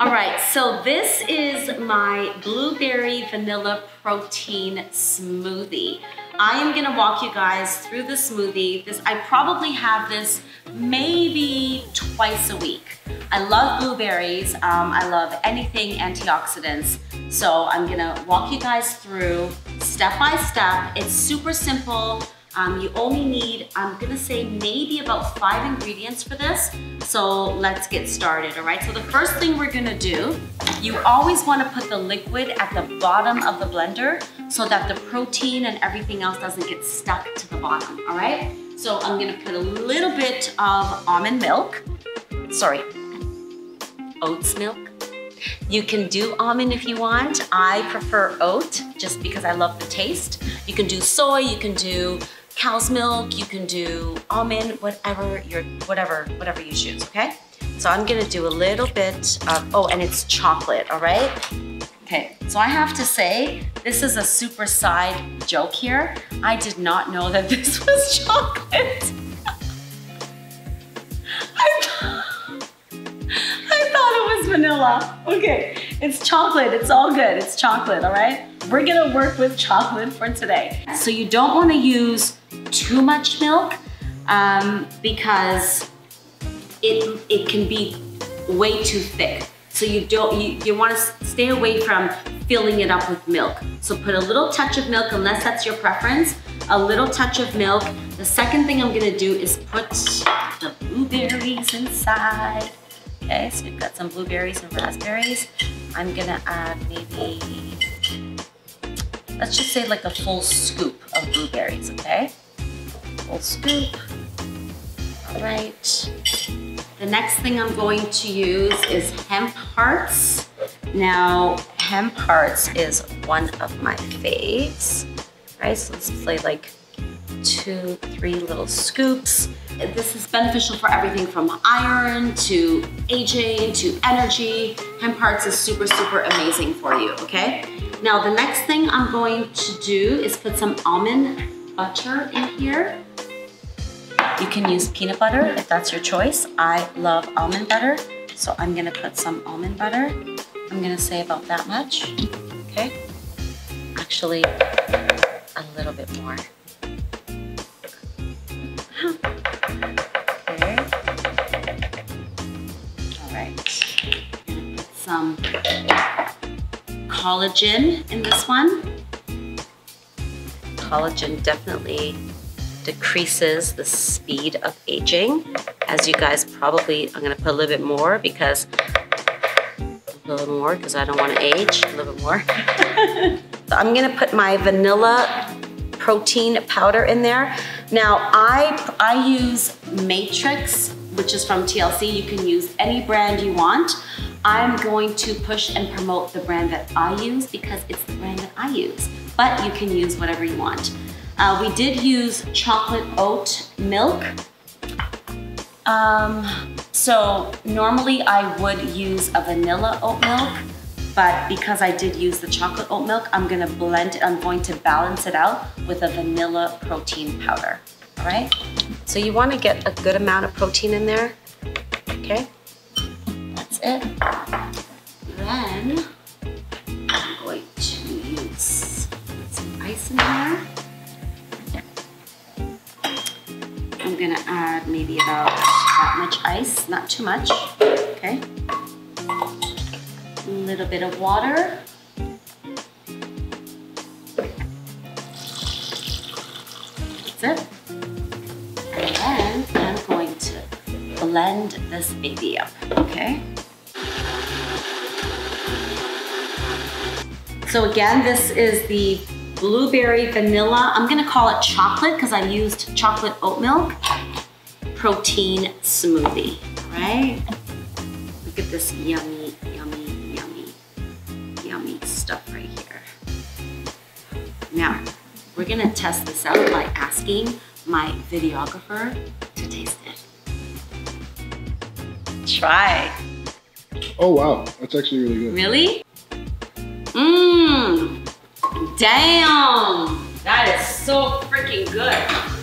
All right, so this is my blueberry vanilla protein smoothie. I am gonna walk you guys through the smoothie. This I probably have this maybe twice a week. I love blueberries. Um, I love anything antioxidants. So I'm gonna walk you guys through step by step. It's super simple. Um, you only need, I'm gonna say maybe about five ingredients for this. So let's get started, all right? So the first thing we're gonna do, you always wanna put the liquid at the bottom of the blender so that the protein and everything else doesn't get stuck to the bottom, all right? So I'm gonna put a little bit of almond milk, sorry, oats milk. You can do almond if you want. I prefer oat just because I love the taste. You can do soy, you can do cow's milk, you can do almond, whatever your whatever whatever you choose, okay? So I'm gonna do a little bit of, oh, and it's chocolate, all right? Okay, so I have to say, this is a super side joke here. I did not know that this was chocolate. I, thought, I thought it was vanilla. Okay, it's chocolate, it's all good, it's chocolate, all right? We're gonna work with chocolate for today. So you don't wanna use too much milk um, because it, it can be way too thick. So you don't, you, you wanna stay away from filling it up with milk. So put a little touch of milk, unless that's your preference, a little touch of milk. The second thing I'm gonna do is put the blueberries inside. Okay, so we've got some blueberries and raspberries. I'm gonna add maybe, let's just say like a full scoop of blueberries, okay? Full scoop. All right. The next thing I'm going to use is hemp hearts. Now, hemp hearts is one of my faves. Right, so let's play like two, three little scoops. This is beneficial for everything from iron to aging to energy. Hemp hearts is super, super amazing for you, okay? Now the next thing I'm going to do is put some almond butter in here. You can use peanut butter if that's your choice. I love almond butter, so I'm gonna put some almond butter. I'm gonna say about that much, okay? Actually, a little bit more. Right. Some collagen in this one. Collagen definitely decreases the speed of aging. As you guys probably, I'm gonna put a little bit more because a little more because I don't want to age, a little bit more. so I'm gonna put my vanilla protein powder in there. Now I, I use Matrix, which is from TLC. You can use any brand you want. I'm going to push and promote the brand that I use because it's the brand that I use, but you can use whatever you want. Uh, we did use chocolate oat milk. Um, so normally I would use a vanilla oat milk, but because I did use the chocolate oat milk, I'm gonna blend it, I'm going to balance it out with a vanilla protein powder, all right? So you wanna get a good amount of protein in there, okay? That's it. Then I'm going to use some ice in there. I'm gonna add maybe about that much ice, not too much, okay? A little bit of water. That's it. And then I'm going to blend this baby up, okay? So again, this is the blueberry vanilla. I'm gonna call it chocolate because I used chocolate oat milk protein smoothie, right? Look at this yummy, yummy, gonna test this out by asking my videographer to taste it. Try. Oh wow, that's actually really good. Really? Mmm. Damn. That is so freaking good.